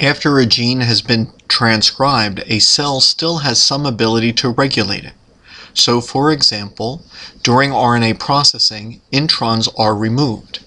After a gene has been transcribed, a cell still has some ability to regulate it. So, for example, during RNA processing, introns are removed.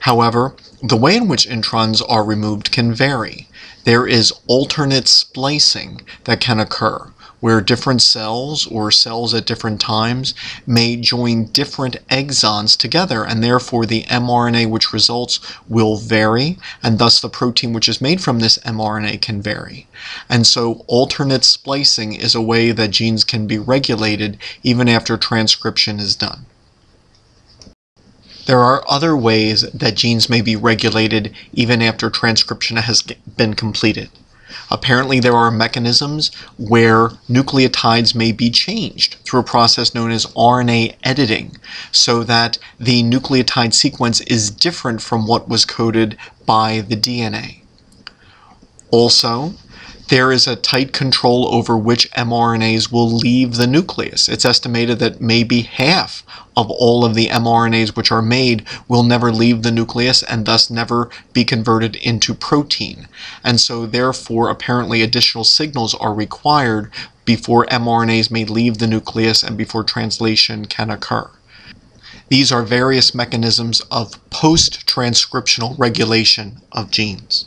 However, the way in which introns are removed can vary. There is alternate splicing that can occur, where different cells or cells at different times may join different exons together, and therefore the mRNA which results will vary, and thus the protein which is made from this mRNA can vary. And so alternate splicing is a way that genes can be regulated even after transcription is done. There are other ways that genes may be regulated even after transcription has been completed. Apparently, there are mechanisms where nucleotides may be changed through a process known as RNA editing, so that the nucleotide sequence is different from what was coded by the DNA. Also, there is a tight control over which mRNAs will leave the nucleus. It's estimated that maybe half of all of the mRNAs which are made will never leave the nucleus and thus never be converted into protein. And so, therefore, apparently additional signals are required before mRNAs may leave the nucleus and before translation can occur. These are various mechanisms of post transcriptional regulation of genes.